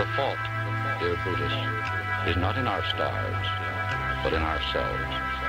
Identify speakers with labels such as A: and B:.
A: The fault, dear Brutus, is not in our stars, but in ourselves.